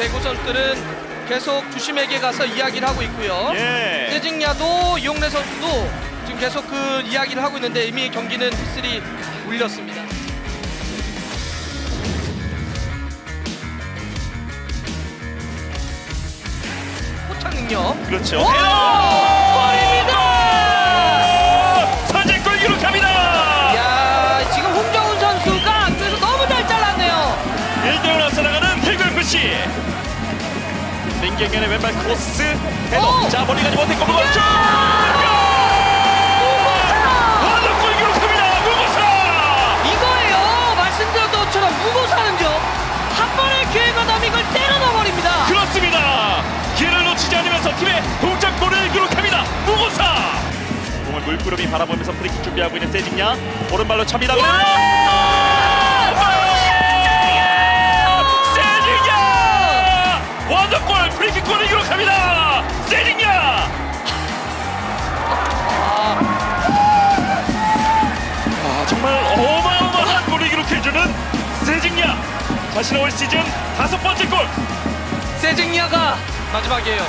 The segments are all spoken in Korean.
대구 선수들은 계속 주심에게 가서 이야기를 하고 있고요. 예. 세징야도 이용래 선수도 지금 계속 그 이야기를 하고 있는데 이미 경기는 휘슬이 울렸습니다. 포착 능력. 그렇죠. 민경현의 왼발 크로스 헤더. 오! 자 멀리가지 못했고 무거웠죠. 완전골 기록합니다. 무고사. 이거예요. 말씀드렸던 것처럼 무고사는요. 한 번의 기회가 나면 이걸 때려 넣어버립니다. 그렇습니다. 기회를 놓치지 않으면서 팀의 동점골을 기록합니다. 무고사. 공을 물끄러미 바라보면서 프리킥 준비하고 있는 세징야 오른발로 찹니다. 프리킥골을 기록합니다. 세징야. 아, 정말 어마어마한 골을 기록해주는 세징야 자신의 올 시즌 다섯 번째 골. 세징야가 마지막이에요.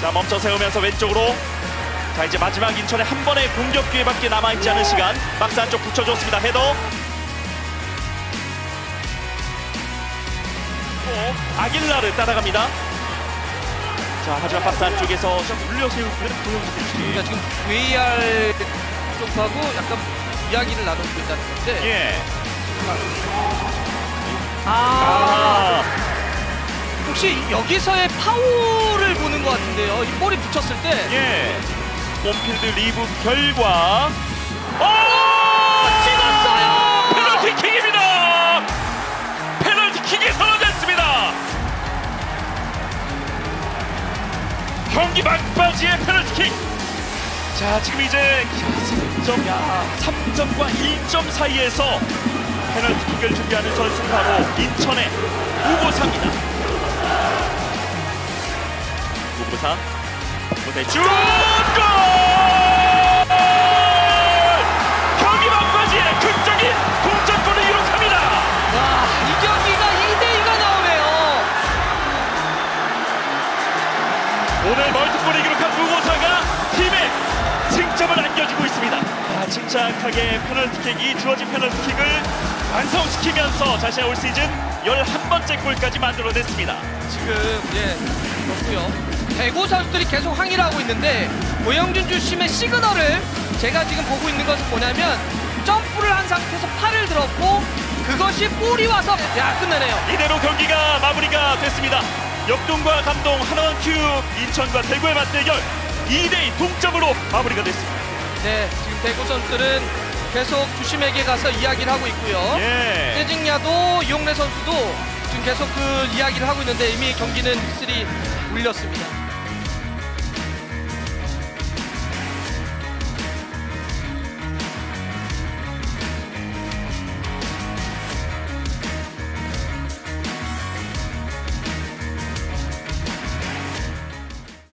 자 멈춰 세우면서 왼쪽으로 자 이제 마지막 인천의 한 번의 공격 기회밖에 남아있지 않은 시간 박스 안쪽 붙여줬습니다 헤더 또 아길라를 따라갑니다 자 하지만 박스 안쪽에서 좀 올려 세우는 고영수 그러니까 지금 VAR 쪽하고 약간 이야기를 나누고 있다는 건데. 예. 아, 아, 혹시 여기서의 파울을 보는 것 같은데요. 이 볼이 붙였을 때. 예. on-field 리뷰 결과 오! 찍었어 경기 막바지의 페널티킥. 자 지금 이제 3점, 3점과 1점 사이에서 페널티킥을 준비하는 선수는 바로 인천의 우고사입니다. 우고사, 우고사의 슛! 골을 기록한 무고사가 팀에 승점을 안겨주고 있습니다. 아, 침착하게 페널티킥 이 주어진 페널티킥을 완성시키면서 자신의 올 시즌 11번째 골까지 만들어냈습니다. 지금 예 그렇고요. 대구 선수들이 계속 항의를 하고 있는데 고영준 주심의 시그널을 제가 지금 보고 있는 것은 뭐냐면 점프를 한 상태에서 팔을 들었고 그것이 볼이 와서 야 끝내네요. 이대로 경기가 마무리가 됐습니다. 역동과 감동 하나원 큐 인천과 대구의 맞대결 2대2 동점으로 마무리가 됐습니다. 네 지금 대구 선수들은 계속 주심에게 가서 이야기를 하고 있고요. 예. 세징야도 이용래 선수도 지금 계속 그 이야기를 하고 있는데 이미 경기는 휘슬이 울렸습니다.